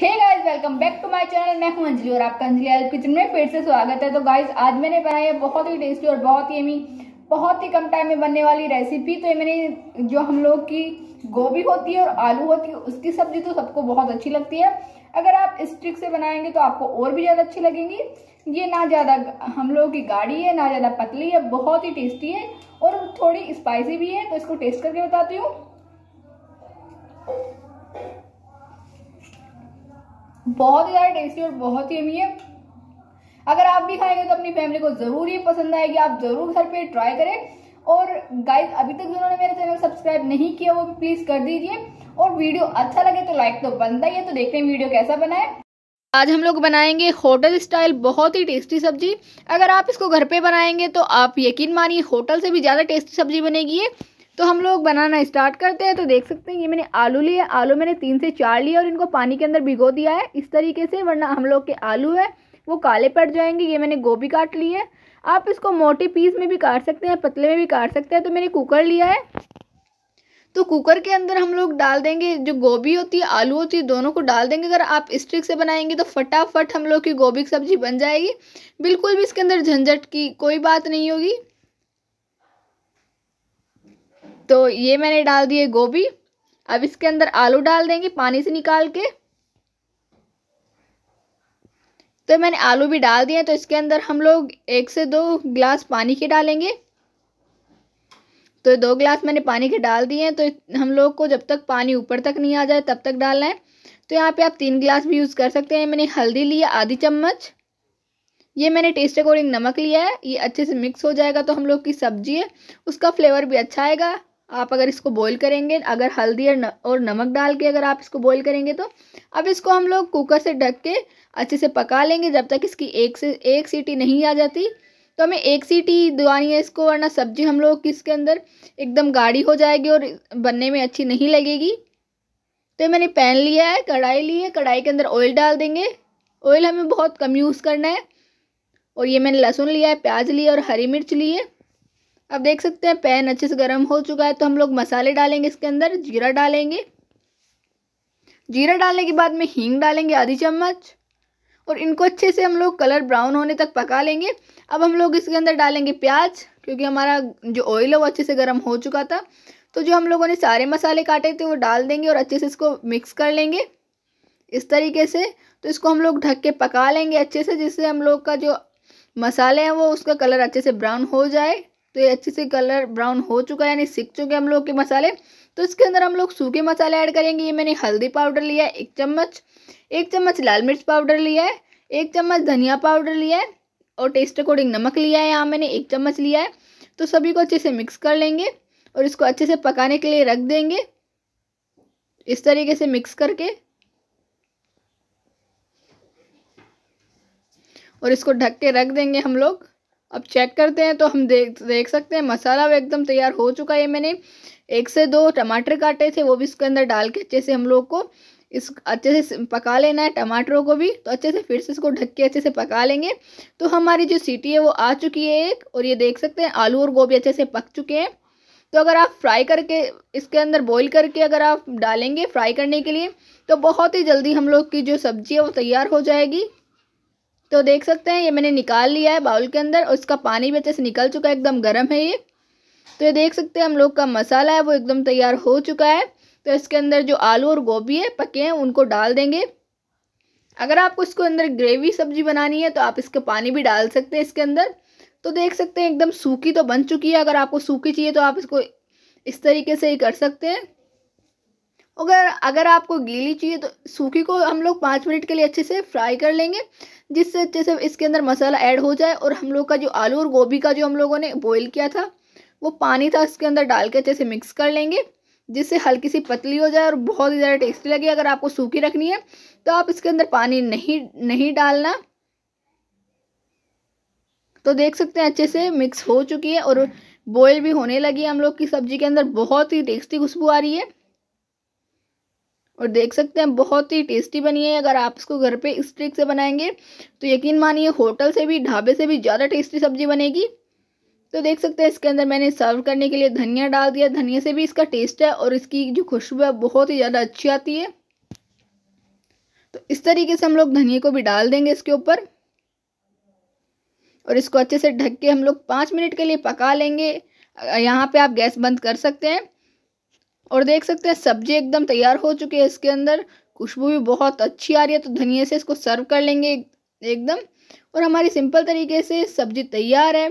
Guys welcome back to my channel मैं हूँ अंजलि और आपका अंजलि हेल्प किचन में फिर से स्वागत है। तो गाइस आज मैंने बनाई है बहुत ही टेस्टी और बहुत ही यमी बहुत ही कम टाइम में बनने वाली रेसिपी तो ये मैंने जो हम लोग की गोभी होती है और आलू होती है, उसकी सब्ज़ी तो सबको बहुत अच्छी लगती है। अगर आप इस ट्रिक से बनाएँगे तो आपको और भी ज़्यादा अच्छी लगेंगी। ये ना ज़्यादा हम लोगों की गाढ़ी है, ना ज़्यादा पतली है, बहुत ही टेस्टी है और थोड़ी स्पाइसी भी है। तो इसको टेस्ट करके बताती हूँ। बहुत ही ज़्यादा टेस्टी और बहुत ही अमी है। अगर आप भी खाएँगे तो अपनी फैमिली को ज़रूर ये पसंद आएगी, आप ज़रूर घर पे ट्राई करें। और गाइस अभी तक जिन्होंने मेरे चैनल सब्सक्राइब नहीं किया, वो भी प्लीज़ कर दीजिए। और वीडियो अच्छा लगे तो लाइक तो बनता ही है तो देखते हैं वीडियो कैसा बना है। आज हम लोग बनाएँगे होटल स्टाइल बहुत ही टेस्टी सब्ज़ी। अगर आप इसको घर पे बनाएँगे तो आप यकीन मानिए, होटल से भी ज़्यादा टेस्टी सब्ज़ी बनेगी ये। तो हम लोग बनाना स्टार्ट करते हैं तो देख सकते हैं, ये मैंने आलू लिए, आलू मैंने तीन से चार लिए और इनको पानी के अंदर भिगो दिया है। इस तरीके से, वरना हम लोग के आलू है, वो काले पड़ जाएँगे, ये मैंने गोभी काट ली है। आप इसको मोटी पीस में भी काट सकते हैं, पतले में भी काट सकते हैं तो मैंने कुकर लिया है। तो कुकर के अंदर हम लोग डाल देंगे, जो गोभी होती है, आलू होती है, दोनों को डाल देंगे। अगर आप इस ट्रिक से बनाएँगे तो फटाफट हम लोग की गोभी की सब्ज़ी बन जाएगी। बिल्कुल भी इसके अंदर झंझट की कोई बात नहीं होगी। तो ये मैंने डाल दिए गोभी। अब इसके अंदर आलू डाल देंगे पानी से निकाल के। तो मैंने आलू भी डाल दिए तो इसके अंदर हम लोग एक से दो गिलास पानी के डालेंगे। तो दो गिलास मैंने पानी के डाल दिए हैं तो हम लोग को जब तक पानी ऊपर तक नहीं आ जाए तब तक डालना है। तो यहाँ पे आप तीन गिलास भी यूज़ कर सकते हैं। मैंने हल्दी लिया आधी चम्मच। ये मैंने टेस्ट अकॉर्डिंग नमक लिया है। ये अच्छे से मिक्स हो जाएगा तो हम लोग की सब्ज़ी है, उसका फ्लेवर भी अच्छा आएगा। आप अगर इसको बॉईल करेंगे अगर हल्दी और, न, और नमक डाल के अगर आप इसको बॉईल करेंगे तो अब इसको हम लोग कुकर से ढक के अच्छे से पका लेंगे। जब तक इसकी एक से एक सीटी नहीं आ जाती तो हमें एक सीटी दवानी है इसको वरना सब्ज़ी हम लोग किसके अंदर एकदम गाढ़ी हो जाएगी और बनने में अच्छी नहीं लगेगी। तो मैंने पैन लिया है कढ़ाई ली है कढ़ाई के अंदर ऑयल डाल देंगे। ऑयल हमें बहुत कम यूज़ करना है। और ये मैंने लहसुन लिया है प्याज लिया और हरी मिर्च ली है। अब देख सकते हैं पैन अच्छे से गर्म हो चुका है तो हम लोग मसाले डालेंगे इसके अंदर, जीरा डालेंगे। जीरा डालने के बाद में हींग डालेंगे आधी चम्मच, और इनको अच्छे से हम लोग कलर ब्राउन होने तक पका लेंगे। अब हम लोग इसके अंदर डालेंगे प्याज, क्योंकि हमारा जो ऑयल है वो अच्छे से गर्म हो चुका था। तो जो हम लोगों ने सारे मसाले काटे थे वो डाल देंगे और अच्छे से इसको मिक्स कर लेंगे। इस तरीके से तो इसको हम लोग ढक के पका लेंगे अच्छे से, जिससे हम लोग का जो मसाले हैं वो उसका कलर अच्छे से ब्राउन हो जाए। तो ये अच्छे से कलर ब्राउन हो चुका है, यानी सीख चुके हम लोग के मसाले। तो इसके अंदर हम लोग सूखे मसाले ऐड करेंगे। ये मैंने हल्दी पाउडर लिया है, एक चम्मच एक चम्मच लाल मिर्च पाउडर लिया है, एक चम्मच धनिया पाउडर लिया है और टेस्ट अकॉर्डिंग नमक लिया है यहाँ मैंने, एक चम्मच लिया है। तो सभी को अच्छे से मिक्स कर लेंगे और इसको अच्छे से पकाने के लिए रख देंगे। इस तरीके से मिक्स करके और इसको ढक के रख देंगे हम लोग। अब चेक करते हैं तो हम देख देख सकते हैं, मसाला वो एकदम तैयार हो चुका है मैंने। एक से दो टमाटर काटे थे, वो भी इसके अंदर डाल के अच्छे से हम लोग को इस, अच्छे से पका लेना है टमाटरों को भी तो अच्छे से फिर से इसको ढक के अच्छे से पका लेंगे। तो हमारी जो सीटी है वो आ चुकी है एक, और ये देख सकते हैं, आलू और गोभी अच्छे से पक चुके हैं। तो अगर आप फ्राई करके, इसके अंदर बॉईल करके अगर आप डालेंगे फ्राई करने के लिए तो बहुत ही जल्दी हम लोग की जो सब्ज़ी है वो तैयार हो जाएगी। तो देख सकते हैं, ये मैंने निकाल लिया है बाउल के अंदर और इसका पानी भी अच्छे से निकल चुका है, एकदम गर्म है ये। तो ये देख सकते हैं हम लोग का मसाला है, वो एकदम तैयार हो चुका है। तो इसके अंदर जो आलू और गोभी है, पके हैं, उनको डाल देंगे। अगर आपको इसको अंदर ग्रेवी सब्ज़ी बनानी है तो आप इसका पानी भी डाल सकते हैं इसके अंदर। तो देख सकते हैं, एकदम सूखी तो बन चुकी है, अगर आपको सूखी चाहिए तो आप इसको इस तरीके से ही कर सकते हैं। अगर अगर आपको गीली चाहिए तो सूखी को हम लोग पाँच मिनट के लिए अच्छे से फ्राई कर लेंगे, जिससे अच्छे से इसके अंदर मसाला ऐड हो जाए और हम लोग का जो आलू और गोभी का जो हम लोगों ने बॉईल किया था, वो पानी था इसके अंदर डाल के अच्छे से मिक्स कर लेंगे, जिससे हल्की सी पतली हो जाए और बहुत ही ज़्यादा टेस्टी लगे। अगर आपको सूखी रखनी है तो आप इसके अंदर पानी नहीं नहीं डालना। तो देख सकते हैं अच्छे से मिक्स हो चुकी है और बॉयल भी होने लगी है। हम लोग की सब्ज़ी के अंदर बहुत ही टेस्टी खुशबू आ रही है। और देख सकते हैं, बहुत ही टेस्टी बनी है। अगर आप इसको घर पे इस ट्रिक से बनाएँगे तो यकीन मानिए होटल से भी, ढाबे से भी ज़्यादा टेस्टी सब्ज़ी बनेगी। तो देख सकते हैं, इसके अंदर मैंने सर्व करने के लिए धनिया डाल दिया। धनिया से भी इसका टेस्ट है और इसकी जो खुशबू है, बहुत ही ज़्यादा अच्छी आती है। तो इस तरीके से हम लोग धनिए को भी डाल देंगे इसके ऊपर। और इसको अच्छे से ढक के हम लोग पाँच मिनट के लिए पका लेंगे। यहाँ पे आप गैस बंद कर सकते हैं। और देख सकते हैं, सब्ज़ी एकदम तैयार हो चुकी है इसके अंदर। खुशबू भी बहुत अच्छी आ रही है तो धनिया से इसको सर्व कर लेंगे एकदम। और हमारी सिंपल तरीके से सब्ज़ी तैयार है।